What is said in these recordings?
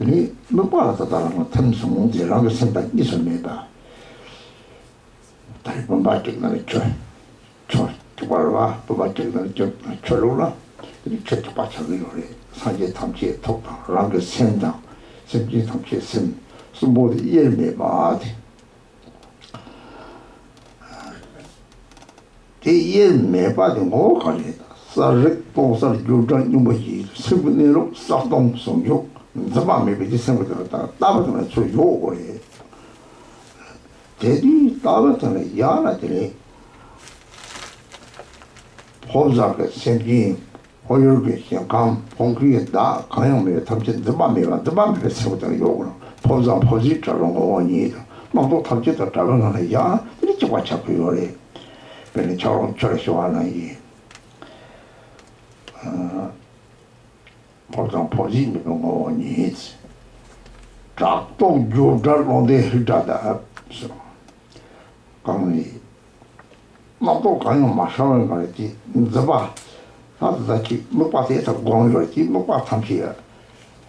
아니 뭐봐 따라 뭐 탐송 제라고 생각 있었네다 다리 뭔가 찍나 있죠 저 저거와 뭐가 찍나 있죠 저로라 이 책도 빠져는 거래 사제 탐지에 톡다 라고 생각 생기 탐지에 심 모두 예매 봐디 이 예매 봐도 뭐 거래 사르 봉사 유전 용보지 스분으로 사동 송욕 zhaba mebe ji senpa zhaba ta taba zhaba tsu yo gore tedi taba zhaba ya la tili hobzar ka senji hoyor ka sen kam pongkri ka da kanyang mebe tabche zhaba mebe zhaba mebe senpa zhaba yo gore hobzar hobzi zharon ka wanyi mangdo tabche zhaba zhaba zhaba ya tili chakwa chakwa yo re. Pene chakwa chakwa shiwa na yi 보통 포지는 거 니지 작동 조절론데 히다다 그래서 강이 나도 강이 마셔는 거지 저봐 나도 다시 못 봐서 공을 거지 못 봐. 참지야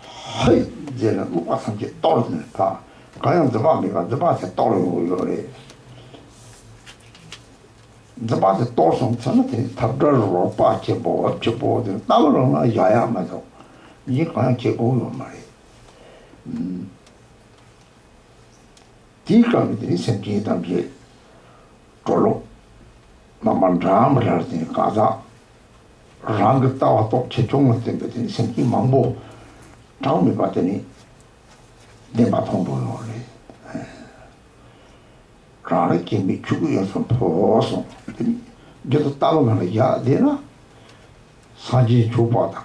하이 이제는 못 봐. 참지 떨어지니까 강이 저봐 내가 저봐서 떨어지고 그래 저봐서 떨어서 저한테 답들로 빠져 뭐 어째 보든 따로는 야야마도 이게 그냥 제고요 말이에요. 음. 디가미들이 생기게 담비 졸로 만만 잠을 때 가자 랑 따와 또 최종을 때 그때 생기 망보 다음에 봤더니 내 마통 보여래. 라를 김이 죽으여서 보소. 저도 따로는 야 되나? 사지 주바다.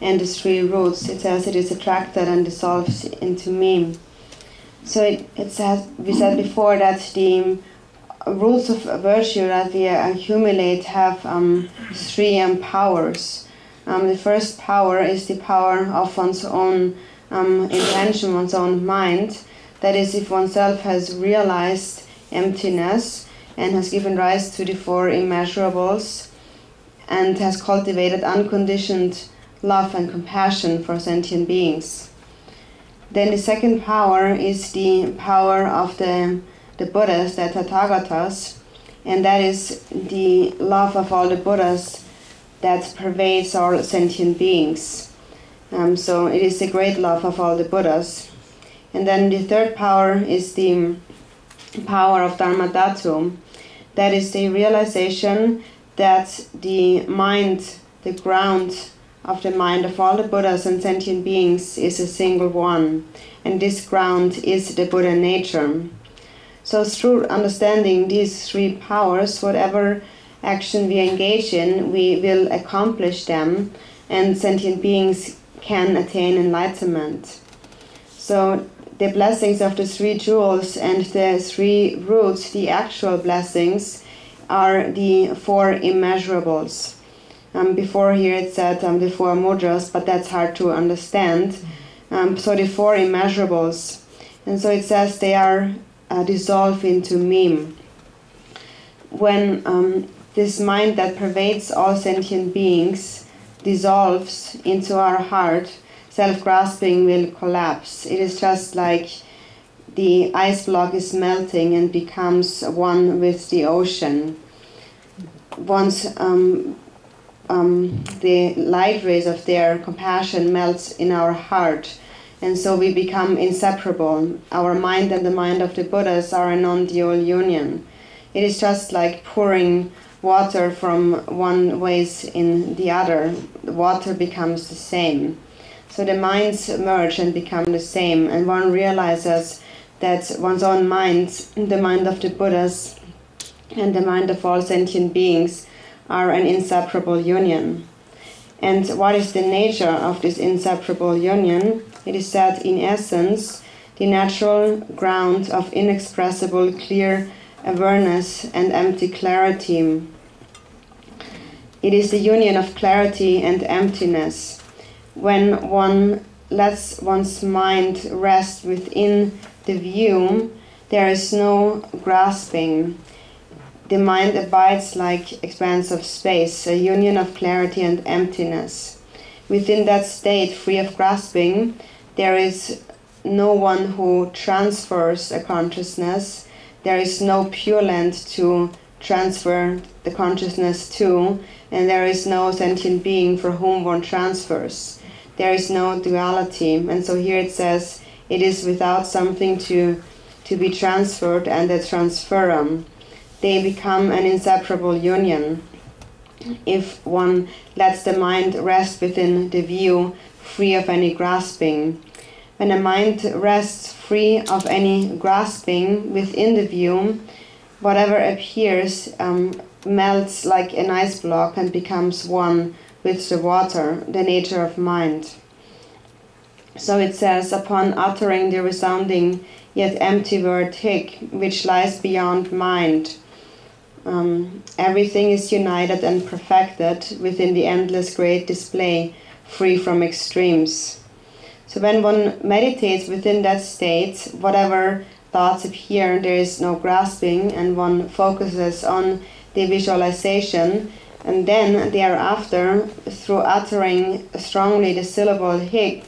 three roots. It says it is attracted and dissolves into me. So it, it says we said before that the rules of virtue that we accumulate have um, three um, powers. Um, the first power is the power of one's own um, intention, one's own mind. That is, if oneself has realized emptiness and has given rise to the four immeasurables and has cultivated unconditioned love and compassion for sentient beings. Then the second power is the power of the, the Buddhas, the Tathagatas, and that is the love of all the Buddhas that pervades all sentient beings. Um, so it is the great love of all the Buddhas. And then the third power is the power of Dharma Dhatu. That is the realization that the mind, the ground of the mind of all the Buddhas and sentient beings is a single one, and this ground is the Buddha nature. So, through understanding these three powers, whatever action we engage in, we will accomplish them, and sentient beings can attain enlightenment. So, the blessings of the three jewels and the three roots, the actual blessings, are the four immeasurables. Um, before here it said um, the four mudras, but that's hard to understand. Um, so the four immeasurables, and so it says they are uh, dissolved into me. When um, this mind that pervades all sentient beings dissolves into our heart, self grasping will collapse. It is just like the ice block is melting and becomes one with the ocean. Once um, um, the light rays of their compassion melts in our heart, and so we become inseparable. Our mind and the mind of the Buddhas are a non-dual union. It is just like pouring water from one vase in the other. The water becomes the same. So the minds merge and become the same, and one realizes that one's own mind, the mind of the Buddhas, and the mind of all sentient beings are an inseparable union. And what is the nature of this inseparable union? It is that in essence, the natural ground of inexpressible clear awareness and empty clarity. It is the union of clarity and emptiness. When one lets one's mind rest within the view, there is no grasping. The mind abides like expanse of space, a union of clarity and emptiness. Within that state, free of grasping, there is no one who transfers a consciousness. There is no pure land to transfer the consciousness to, and there is no sentient being for whom one transfers. There is no duality, and so here it says it is without something to to be transferred and the transferum. They become an inseparable union. If one lets the mind rest within the view, free of any grasping. When the mind rests free of any grasping within the view, whatever appears um, melts like an ice block and becomes one with the water, the nature of mind. So it says, upon uttering the resounding yet empty word Hik, which lies beyond mind, um, everything is united and perfected within the endless great display, free from extremes. So when one meditates within that state, whatever thoughts appear, there is no grasping, and one focuses on the visualization, and then thereafter, through uttering strongly the syllable hik,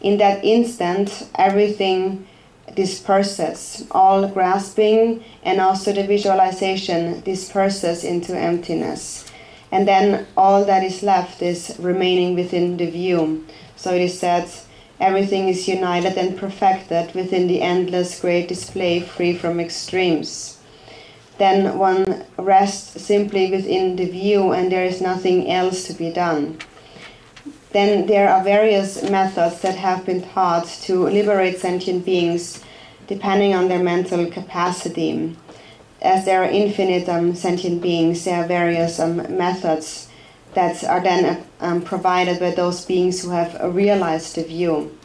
in that instant, everything disperses, all grasping and also the visualization disperses into emptiness. And then all that is left is remaining within the view. So it is said, everything is united and perfected within the endless great display free from extremes. Then one rests simply within the view and there is nothing else to be done. Then there are various methods that have been taught to liberate sentient beings depending on their mental capacity. As there are infinite um, sentient beings, there are various um, methods that are then um, provided by those beings who have realized the view.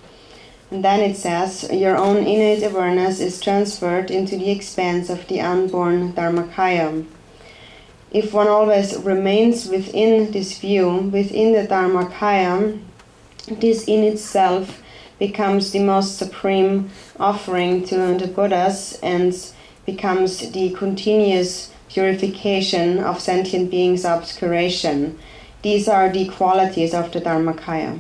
And then it says, Your own innate awareness is transferred into the expanse of the unborn Dharmakaya. If one always remains within this view, within the Dharmakaya, this in itself becomes the most supreme offering to the Buddhas and becomes the continuous purification of sentient beings' obscuration. These are the qualities of the Dharmakaya.